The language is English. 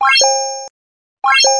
Bye.